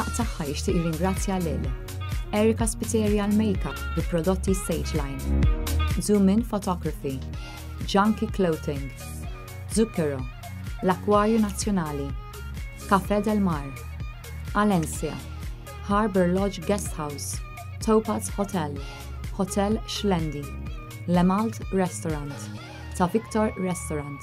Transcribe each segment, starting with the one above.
Faq tagħha jixtieq jirringrazzja lil Erika Spiteri għal makeup bi prodotti Sage Line, Zoom In Photography, Junkie Clothing, Zucchero, l-Akwarju Nazzjonali, Cafe del Mar, Alencia, Harbour Lodge Guest House, Topaz Hotel, Hotel Schlendi, Lemalt Restaurant, ta' Victor Restaurant.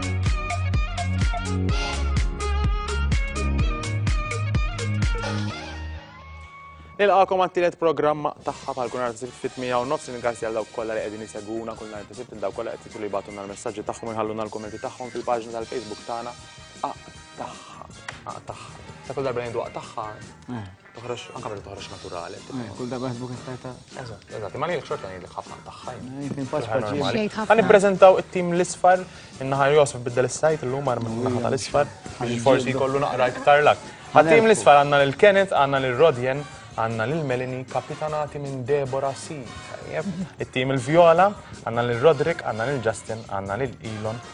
Nilqakom għat-tielet programm tagħha bħal kull nhar sibt fit-8 u nofs ingrazzja għal dawk kollha li qegħdin isegwuna kull nhar sibt dawk kollha qed jitlu jibgħatulna l-messaġġi tagħhom inħalluna l-kummenti tagħhom fil-paġna tal-Facebook tagħna tagħha tagħha. Ta' kull darba ngħidu tagħha. Eh. Toħroġ, anka meta toħroġ naturali. Eh, kull darba ħasbu kif tajta. Eżatt, eżatt, imma ngħidlek xorta ngħidlek ħafna tagħha. Eh, Ħa nippreżentaw it-tim l-isfar, in-naħar Josef biddel is-sajt illum għar minn naħa tal-isfar biex forsi jkollu naqra iktar lak. Ħatim l-isfar għandna lil Kenneth, għandna lil Rodjen, għandna lil Melini kapitanati minn Deborah Seed. It-tim il-Viola, għandna lil Roderick, għandna lil Justin, għandna lil Elon,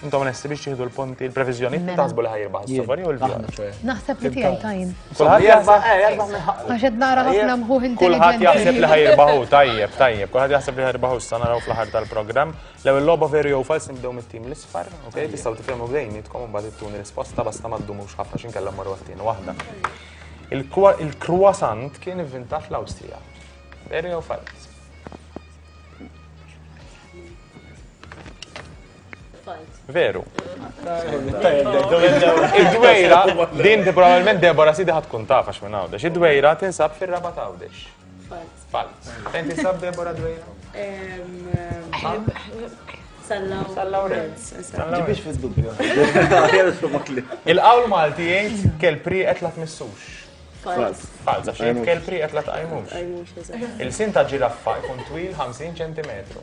Intom onesti biex jihdu l-punti l-previżjoni mela. taħsbu li ħajirbaħ s-safari u l-vjaġġ. Naħseb li tiegħi tajn. Kulħadd jaħseb eh, jarbaħ minn ħaqqu. Għax qed nara ħafna mħuħ intelligenti. Kulħadd jaħseb li ħajirbaħu tajjeb, tajjeb. Kulħadd jaħseb li ħajirbaħu s naraw fl-aħħar tal-programm. L-ewwel logħba veru jew fals nibdew mit-tim l-isfar, ok? Tistgħu tifhmu bejnietkom u mbagħad ittuni risposta basta ma ddumux ħafna x'in kellhom marru għattin waħda. Il-croissant kien ivvintat l-Awstrija. Veru jew fals? Veru. Id-dwejra, din di probabilment Debora sidi ħat kun taf għax minn għawdex. Id-dwejra tinsab fil-raba ta' għawdex. Falt. Fejn tinsab Debora dwejra? Sallaw. Sallaw Renz. Ġibix fil dubju Il-qawl Malti jgħid kelpri qed la tmissux. Fals. Fals, għax jgħid kelpri qed la tqajmux. Il-sin ta' ġiraffa jkun twil 50 ċentimetru.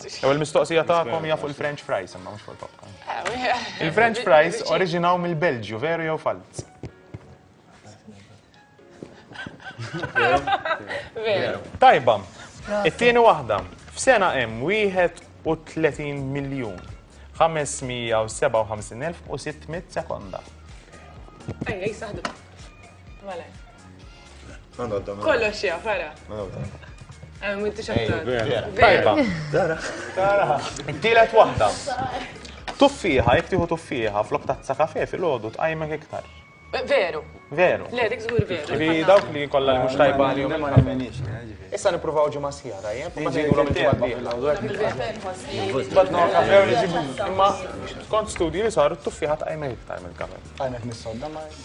Jew il-mistoqsija tagħkom hija fuq il-French fries imma mhux fuq il-popcorn. Eh, Il-French fries oriġinaw mill-Belġju, veru jew falz? Veru. Tajba. It-tieni waħda. F'sena hemm 31 miljun 557,600 sekonda. Ejja, jisaħdu. Mela. Kollox ja, fara. Minti xabta. Tajba. Dara. Dara. Tielet wahda. Tuffiħa, jek tiħu tuffiħa, flok tazza kafe fil-ħodu tqajmek iktar. Veru. Veru. Le, dik zgur veru. Li dawk li kollha li mhux tajba li ma nemmenix. Issa nippruvaw ġimgħa sħiħa tajjeb, ma tgħidu l Imma kont studji li saru t-tuffiħa tqajmek iktar mill-kafe. Tqajmek mis-sodda ma.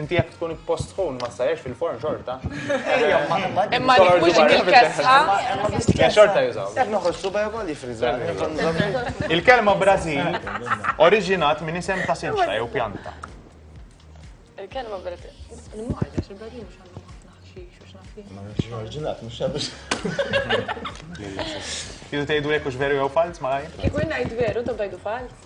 Inti jekk tkun post tkun ma sajrx fil-forn xorta. Imma li mhux il-kesħa. Ja xorta jużaw. Nħossu bajja kol jifriżar. Il-kelma Brażil oriġinat minn isem ta' sinċta jew pjanta. Il-kelma Brażil. Oriġinat, mux xabix. Jidu tejdu jekux veru jew falz, ma lajn? Kikun najd veru, tabdajdu falz.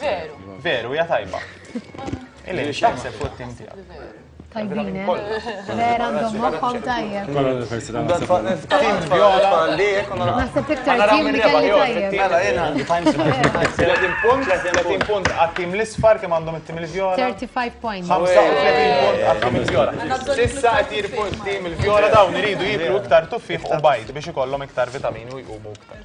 Veru. Veru, ja tajba. Illi, xaħseb fuq tim Tajbin, eh? Vera, għandhom moħħom tajjeb. Naħseb iktar tim li kelli tajjeb. Mela, jena, 30 punt, 30 punt għattim l-isfar kem għandhom it-tim il-vjola. 35 point. 35 punt għattim il-vjola. Sissa għat jirpunt tim il-vjola dawn iridu jibru iktar tuffiħ u bajd biex ikollhom iktar vitamini u jqumu iktar.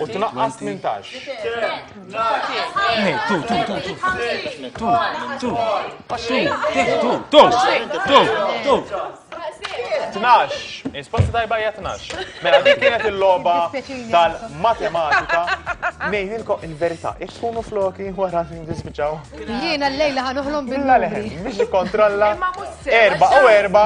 U tnaqqas 18. Tu, tu, tu, tu. Tu, tu, tu, tu, tu, tu. 12. Risposta tajba hija 12. Mela dik kienet il-logħba tal-matematika. Ngħidilkom il-verità, jekk tkunu floki wara li nispiċċaw. Jiena l-lejla ħanuħlom bil-numri. Biex kontrolla erba u erba,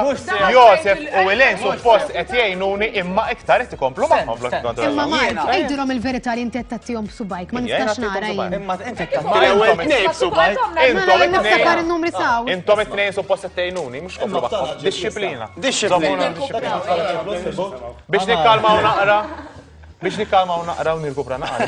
Josef u Elaine suppost qed jgħinuni imma iktar qed ikomplu magħhom flok kontrolla. Imma ma ngħidilhom il-verità li inti qed tattihom b'subajk, ma nistax nara jien. Imma inti tattihom it-tnejn b'subajk. Intom niftakar in-numri saw. Intom it-tnejn suppost qed tgħinuni, mhux komplu magħhom. Disciplina. Disciplina. Biex nikkalmaw naqra. Biex nikkalmaw naqra u nirkupra naqra.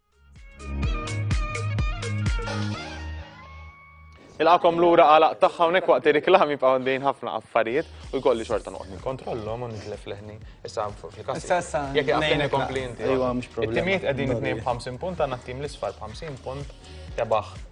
Il-għakom l-ura għalaq taħħa unek waqt il-reklami pa' għandin ħafna affarijiet u jkolli xorta nuqt minn kontrollu ma' nitlef leħni. Issa fuq il-kassi. Issa issa. Jek għafni komplinti. Ejwa, mux problema. Timiet għedin 52 punt għanna tim l-isfar 50 punt. Jabax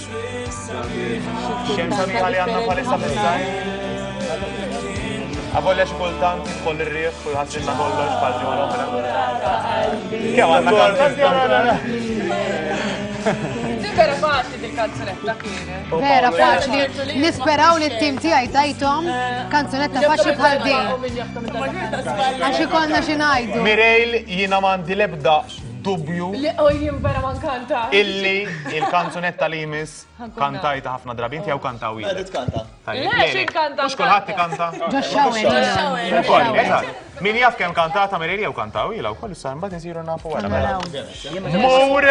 Xem sabiħa li għanna palissa fil-sajn. Għavolja xikultant jitħol il-riħ u jħassilna kollox palli għal oħra. Kew għanna Vera faċli din kanzunetta kienet. Vera faċli. Nisperaw li t-tim tiegħi tajtom eh, kanzunetta faċli bħal din. Għax ikollna xi ngħidu. Mirejl jiena m'għandi lebda dubju Li oh jien vera ma nkanta. illi il-kanzunetta li jmiss kantajta ħafna drabi, inti jew kantaw Mela ilek. titkanta. Tajjeb, Le, lejlek. xi nkanta, Mhux kulħadd nkanta. ikanta. Ġo shower, Ġo Ilan, shower. ġo Ukoll, shower. eżatt. Min jaf kemm kantata Mary jew kantaw ilha wkoll issa imbagħad insiru nafu wara. Mela. Mur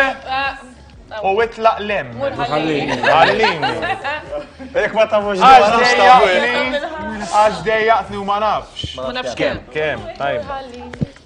Eh, u itlaq lem. Mur ħallini. Ħallini. Jekk ma tafux Għax dwar, nafx tafu. dejjaqtni, għax dejjaqtni u ma nafx. Ma nafx kemm. Kemm, tajba.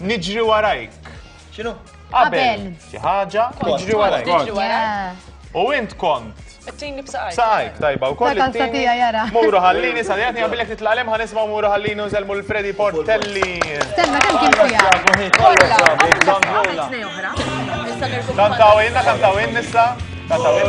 Niġri warajk. X'inhu? Qabel. Xi ħaġa tiġri warajk. Tiġri warajk. U int kont. Tini b'saqajk. B'saqajk, tajba, u koll. Kalza tija jara. Muru ħallini, sa' jgħatni għabilek nitlaqlem ħan isma' muru ħallini u zelmu l-Freddy Portelli. Stenna, kem kien fija. Kantawin, kantawin nissa. Kantawin.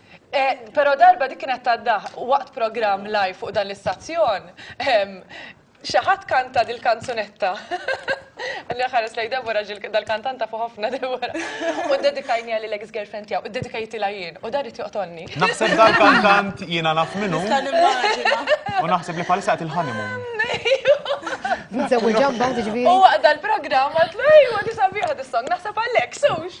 Eh, pero darba dik kienet taddaħ waqt programm live fuq dan l-istazzjon, ehm, xaħat kanta dil-kanzunetta. Għalli ħares lej Deborah ġil dal-kantanta fuq ħafna Deborah. U dedikajni għalli l-ex girlfriend tijaw, dedikajti la jien, u darri joqtolni. Naħseb dal-kantant jiena naf minnu. U naħseb li palissa għat il-honeymoon. Nizzawu ġamba, ġviri. U għadda l-programm għatlu, ejwa, disabiħa dis-song, naħseb għallek, sux.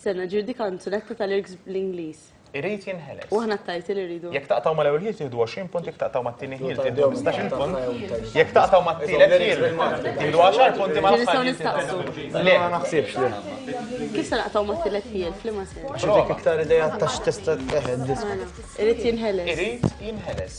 Sena, ġieli kanzunetta tal-irks bl-Ingliż. Irid jinħeles. U aħna t-tajt li rridu. Jekk taqtgħu mal-ewwel ħiel tieħdu 20 punt, jekk taqtgħu mat-tieni ħiel tieħdu 15-il punt, jekk taqtgħu mat-tielet ħiel tieħdu 10 punti ma nistgħu nistaqsu. Le, ma naħsibx li. Kif se naqtgħu mat-tielet ħiel f'liema se? Xi dik iktar idea ta' x'tista' teħed disk. Irid jinħeles. Irid jinħeles.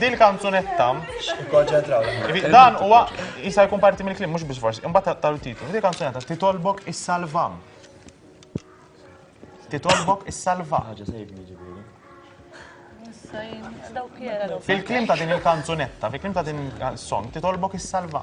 Din kanzunetta. Ikkonċentraw. Dan huwa jista' jkun parti mill-klim mhux biex forsi. Imbagħad tal-titlu. Din kanzunetta titolbok is-salvam. Titolbok is-salva. Ħaġa sejbni ġifieri. Fil-klim ta' din il-kanzunetta, fil-klim ta' din il-song, titolbok is-salva.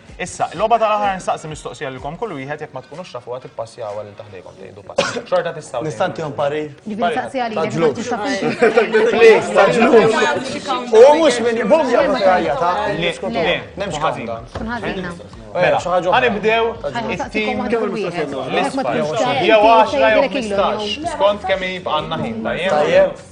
Issa, l-logħba tal-aħħar nistaqsi mistoqsija lilkom kull wieħed jekk ma tkunux tafuha tippassjaw għal taħdejkom tgħidu pass. Xorta tistgħu. Nistanti un pari. Ġifieri nistaqsi għalija jekk ma tista' Please, taġlux. U mhux minn bum jagħmel tajja ta' li nemx ħażin. Kun ħażina. Mela, ħanibdew it-tim l-isfar. Jew 10 jew 15. Skont kemm jibqa' għandna ħin, tajjeb?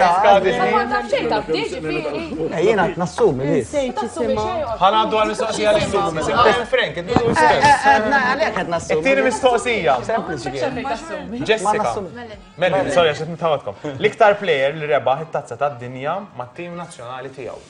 Jaffa ġifiri, jena nassum li. Għana għaddu għal mistoqsija li nassum. Frank, Tiri mistoqsija. Jessica. Melli, sorry, għaxet nitawatkom. L-iktar player li rebaħ it-tazza ta' dinja ma' tim nazjonali tijaw.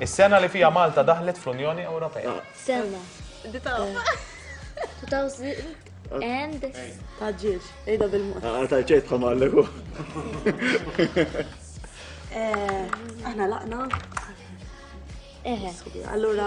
Is-sena li fiha Malta daħlet fl-Unjoni Ewropea. Sena. 2000 and. Taġġieġ, ejda bil-mod. Ah, Taġġieġ bħal malleku. Eh, aħna laqna. Eħe. Allura,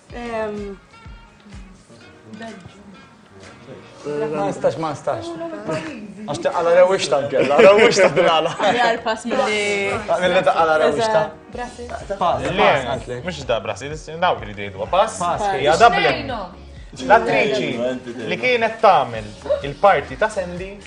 Ma nistax, ma nistax. Għax taqala rewixta nkella, rewixta bil-għala. Jarpas mill-li. Mill-li taqala rewixta. Brasi. Pass, pass, mux da brasi, dawk li dejdu, pass. Pass, hija L-attriċi li kienet tagħmel il-parti ta' Sandy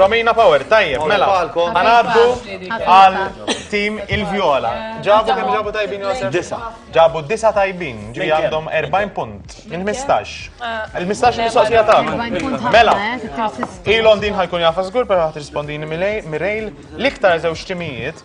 Romina Power, tajjeb, mela. Għanaddu għal tim il-vjola. Ġabu kemm ġabu tajbin Josef? Disa. Ġabu disa tajbin, ġi għandhom 40 punt. Minn 15. Il-15 mistoqsija ta' Mela, ilon din ħajkun jafa zgur, pero ħat rispondini mirejl. Liktar zewġ timijiet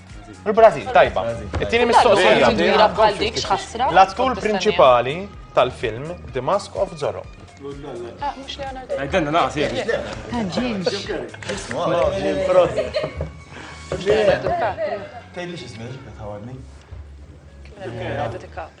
Il-Brażil, tajba. It-tieni mistoqsija. L-attur prinċipali tal-film The Mask of Zorro. Ah, mux Leonardo. Għajdenna eh, naqsi. Ah, James. Tejli xismi, tħawarni. Leonardo DiCaprio.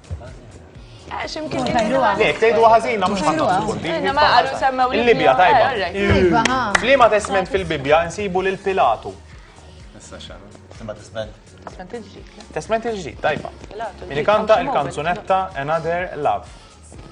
Ximkien tajluha. Lek, tgħidu ħażina mhux ħadd punti. Ma qalu semmew il-Libja tajba. Fliema tesment fil-Bibja nsibu lil Pilatu. Issa xan. Fliema tesment. Tesment il-ġdid. Tesment il-ġdid, tajba. Min ikanta il-kanzunetta Another Love.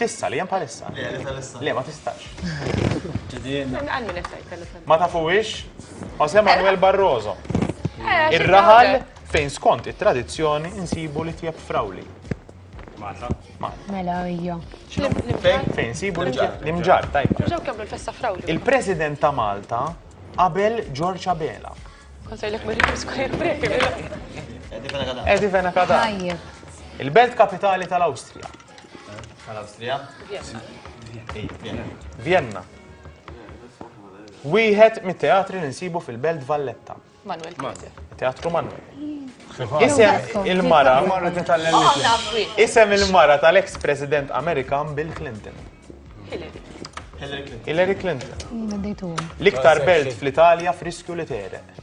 Tista' li hemm bħalissa. Le, li tal-issa. Le, ma tistax. Għal min qed tgħid tal-issa. Ma tafuhiex? Jose Manuel Barroso. Eh, Ir-raħal fejn skont it-tradizzjoni insibu li tjeb frawli. Malta. Mela, ija. Fejn sibu l-imġar, tajba. Ġew kemlu l-festa frawli. Il-President ta' Malta qabel George Abela. Konsejlek mirri skwajr brek. Edi fena kada. Edi fena kada. Il-belt kapitali tal-Awstrija. Tal-Awstrija? Vienna. Wieħed mit-teatri li nsibu fil-Belt Valletta. Manuel Kaiser. Teatru Manuel. Isem il-mara. Isem il-mara tal-ex president Amerikan Bill Clinton. Hillary Clinton. L-iktar belt fl-Italja friskju li tereq.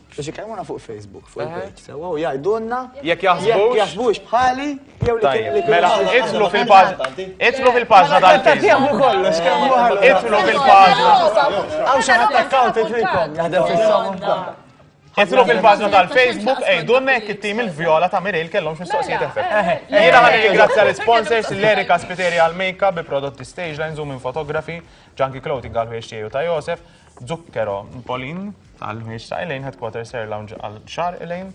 Biex ikajmuna fuq Facebook, fuq il-page, sewa u jgħidulna. Jekk jaħsbu. Jaħsbu bħali, jew li kien li Mela, itlu fil-paġna. Itlu fil-paġna tal-Facebook. Itlu fil-paġna. Għaw xaħat t-account itlikom, jaħdem fil-samu. Itlu fil-paġna tal-Facebook, ejdunna jekk it-tim il-viola ta' Miril kellhom mistoqsijiet effett. Jiena ħalli ringrazzja l-sponsors l-Erika Spiteri għal-makeup bi prodotti Stage Lines u minn fotografi, Junkie Clothing għal-ħwiex u ta' Josef, Zucchero Bolin għal ħmiex ta' Elaine, Headquarters Air Lounge għal xar Elaine.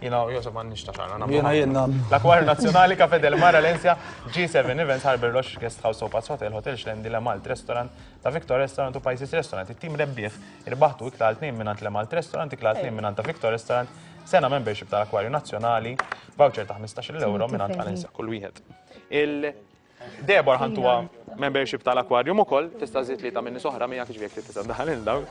Jina u Josef għan nishta xar għana. Jina jina. L-Akwar Nazjonali, Cafe del Mar, Valencia, G7 Events, Harbor Roche, Guest House, Sopas Hotel, Hotel Schlendi, Lemalt Restaurant, ta' Victor Restaurant u Paisis Restaurant. Il-tim rebbieħ irbaħtu iktar tnejn minnant Lemalt Restaurant, iktar tnejn minnant ta' Victor Restaurant, sena membership tal-Akwarju Nazjonali, voucher ta' 15 euro minnant Valencia kull wieħed. Debor ħantuha membership tal-aquarium ukoll, tista' żid tlieta minn soħra miegħek ġifiek trid tisaddaħal il dawn.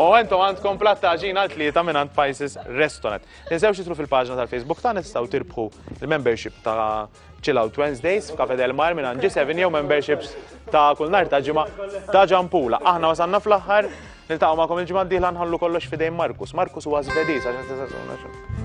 U entom għandkom platta ġin għal tlieta minn għand Spices Restaurant. Tinsew xitru fil-paġna tal-Facebook tagħna tistgħu tirbħu il-membership ta' Chill Out Wednesdays f'Cafe Del Mar minn għand G7 jew memberships ta' kull nar ta' ġimgħa ta' ġampula. Aħna wasanna fl-aħħar niltaqgħu magħkom il-ġimgħa d-dieħla nħallu kollox fidejn Markus. Markus huwa żvedis għax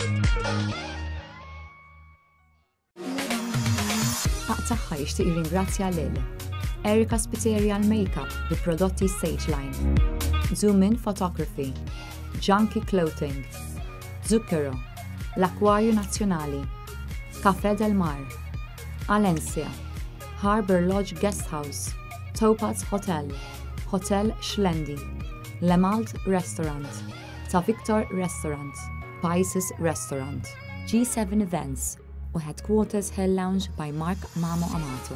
Faq tagħha jixtieq jirringrazzja lil Erika Spiteri għal makeup bi prodotti Sageline, Zoom In Photography, Junkie Clothing, Zucchero, l-Akwarju Nazzjonali, Cafe del Mar, Alencia, Harbour Lodge Guest House, Topaz Hotel, Hotel Schlendi, Lemalt Restaurant. Ta Victor Restaurant, Pisces Restaurant, G7 Events u Headquarters Hell Lounge by Mark Mamo Amato.